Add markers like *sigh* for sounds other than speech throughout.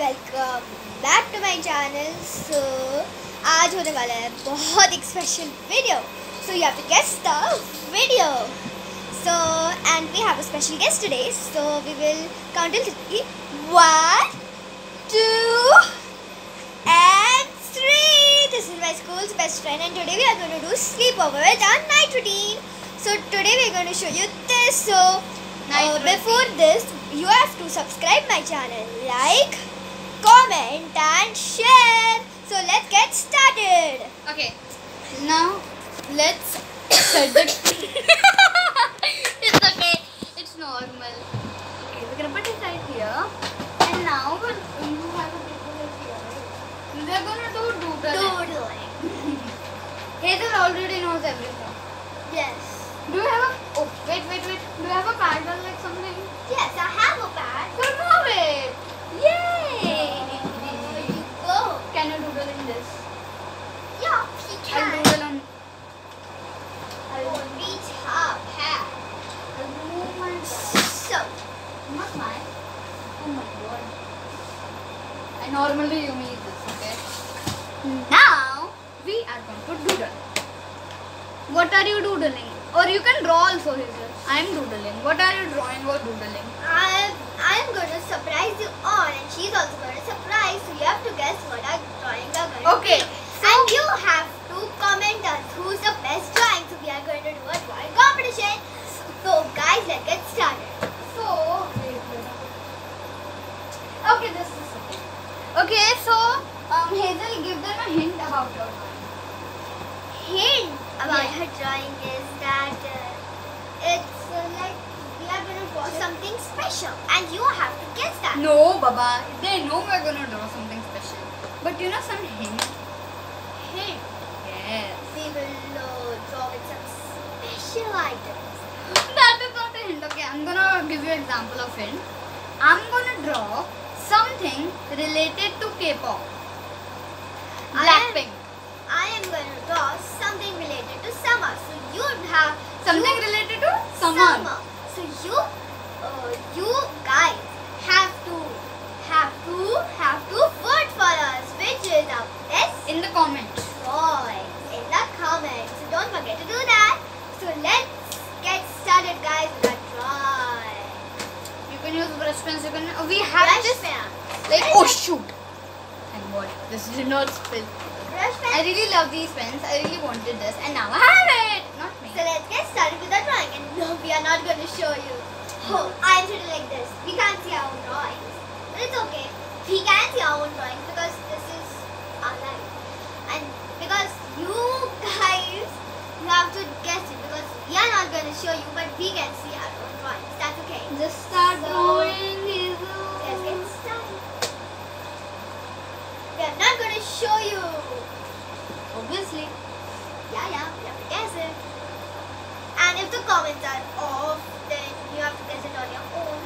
Welcome back to my channel so आज होने वाला है बहुत एक special video so you have to guess the video so and we have a special guest today so we will count till three one to and three. This is my school's best friend, and today we are going to do sleepover with our night routine. So today we are going to show you this. So Night uh, before this, you have to subscribe my channel, like, comment, and share. So let's get started. Okay, now let's set the. *laughs* it's okay. It's normal. Okay, we're gonna put it right here, and now we're going to have a doodle here. right? We're gonna do doodle. Doodling. *laughs* Hazel already knows everything. Yes. Do you have a? Oh, wait, wait, wait. Do you have a pad or like something? Yes, I have a pad. So move it. Yay! There you go. Can you doodle in this? Yeah, he I'll can. doodle on. Oh, reach up, pad. I'll move my. So, Not mine. Oh my god. I normally use this, okay? Now we are going to doodle. What are you doodling? Or you can draw also, Hazel. I am doodling. What are you drawing or doodling? I'm, I'm going to surprise you all and she's also going to surprise so you have to guess what our drawings are going Okay. to be. And you have to comment us who's the best drawing. So we are going to do a drawing competition. So guys, let's get started. So, okay, this is okay. Okay, so um, Hazel, give them a hint about your drawing. Hint about Yeah. her drawing is that uh, it's uh, like we are going to draw something special and you have to guess that. No, Baba. They know we're gonna draw something special. But you know some hint? Hint. Yes. We will uh, draw with some special items. *laughs* That is not a hint. Okay, I'm gonna give you an example of hint. I'm gonna draw something related to K-pop. Blackpink. I am going to draw something related to summer. So you have Something you, related to summer. So you, uh, you guys have to, have to, have to vote for us, which is our best In the comments. drawing in the comments. So don't forget to do that. So let's get started, guys, with our drawing. You can use brush pens. You can. We have Brush this. pen. Like oh shoot. Thank God. This did not spill. I really love these pens. I really wanted this, and now I have it. Not me. So let's get started with our drawing. And no, we are not going to show you. Oh, I'm sitting like this. We can't see our own drawings. But it's okay. We can see our own drawings because this is our life. And because you guys, you have to guess it because we are not going to show you, but we can see our own drawings. That's okay. Just start So- drawing. Let's get Hazel. started. We are not going to show you. Obviously. Yeah, yeah, you have to guess it. And if the comments are off, then you have to guess it on your own.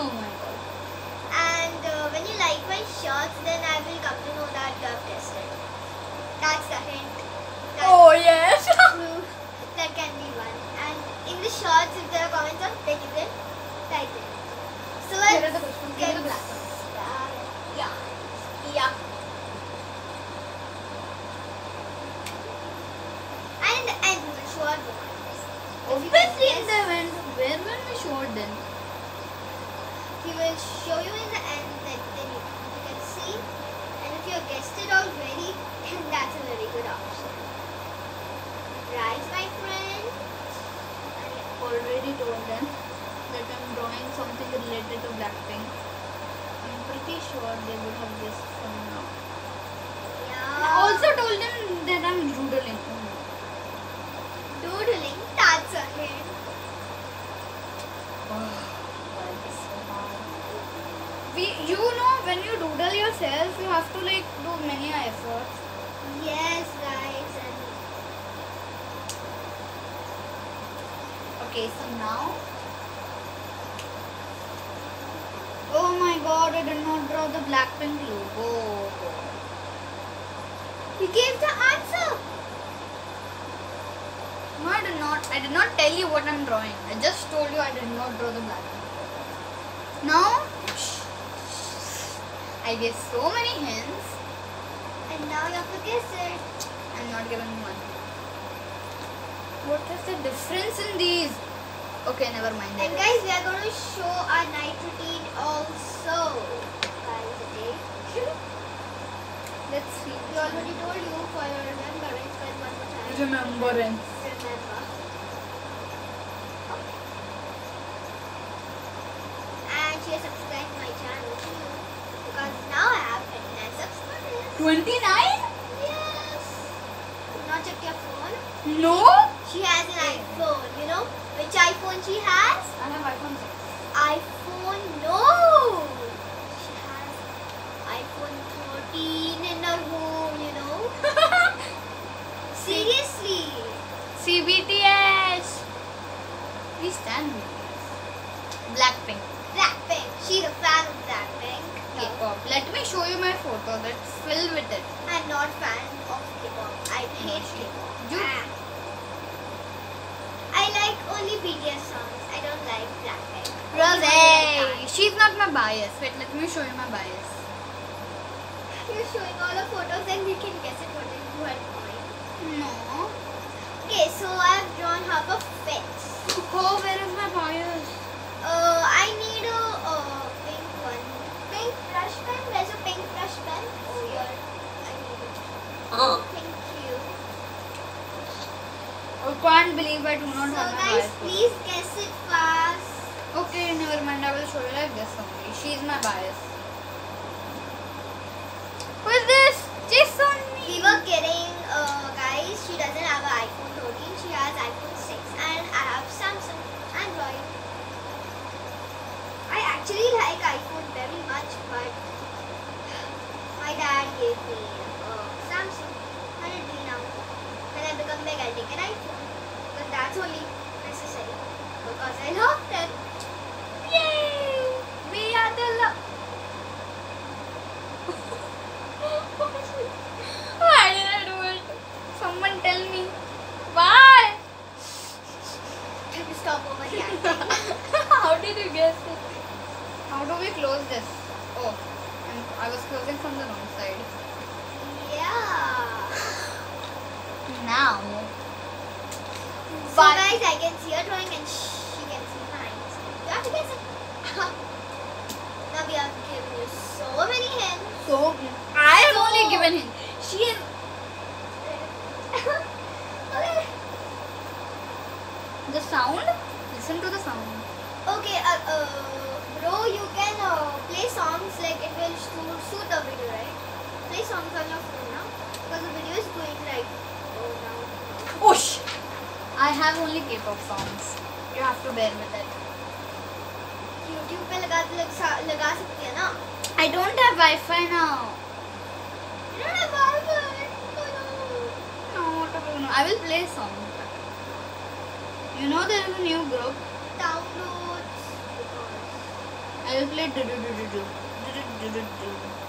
Oh my God. And uh, when you like shorts, then I will come to know that you have it. That's the hint. That's Oh yes. true. That can be one. And in the shorts, if there are comments on, then you can type it. So let's Here are the questions. Give get me the black one. started. Yeah. Yeah. And in the end, we will show our drawings. Obviously in the event, where will we show it then? He will show you in the end that then you, you can see. And if you have guessed it already, then that's a very good option. Right, my friend? Already told them that I'm drawing something related to Blackpink. I'm pretty sure they would have guessed from now. Yeah. I also told them that I'm doodling. doodling, that's a hint. *sighs* We, you know, when you doodle yourself, you have to like do many efforts. Yes, guys. And Okay, so now. Oh my god, I did not draw the black Blackpink logo. he gave the answer. No, I did not. I did not tell you what I'm drawing. I just told you I did not draw the black Blackpink. Now, I gave so many hints. And now you have to guess it. I'm not giving one. What is the difference in these? Okay, never mind. And guys, we are going to show our night routine also. Guys, okay? Let's see. We already told you for your remembrance, but one more time. Remembrance. Remember. And she has subscribed to my channel too. Because now I have 29 subscribers. 29? Yes. Now check your phone. No. She has an iPhone, you know? Which iPhone she has? I have iPhone 6. iPhone, no! She has iPhone 13 in her home, you know? *laughs* Seriously. CBTS. Please stand with Blackpink. Blackpink. She's a fan of Blackpink. K-pop. Let me show you my photo that's filled with it. I'm not fan of K-pop. I hate K-pop. You- Ah. I like only BTS songs. I don't like Blackpink. Only one like Rose. She's not my bias. Wait, let me show you my bias. You're showing all the photos and we can guess it what is what point. No. Okay, so I've drawn half a fence. *laughs* Oh, where is my bias? Uh, I need a uh, pink one. Pink brush pen? Where's a pink brush pen? Oh, here. I need it. Thank you. I can't believe I do not So have my guys, bias. please guess it fast. Okay, never mind. I will show you like this only. She's my bias. Who is this? Jason. Me. We were kidding, uh, guys. She doesn't have an iPhone 13. She has iPhone 6. And I have Samsung Android. I actually like iPhone very much, but my dad gave me uh, Samsung. Currently now, when I become big, I'll take an iPhone. But that's only necessary because I love them. Yay! We are the love. Why did I do it? Someone tell me. Why? Have to stop overreacting. How did you guess it? How do we close this? Oh, and I was closing from the wrong side. yeah. Now. So But- guys, I can see her drawing and she can see mine. You have to guess *laughs* it. now we have given you so many hints. So, I have So- only given him. She is. *laughs* okay. The sound? Listen to the sound. Okay, uh, uh, bro, you uh, play songs like it will suit, suit the video, right? Play songs on your phone now because the video is going like oh now. Whoosh! I have only K-pop songs. You have to bear with it. YouTube पे लगा लग, लगा सकती है ना? I don't have Wi-Fi now. You don't have Wi-Fi. Oh no. No, what about no? I will play songs. You know there is a new group. Downloads. I will play do do do do do do do do do.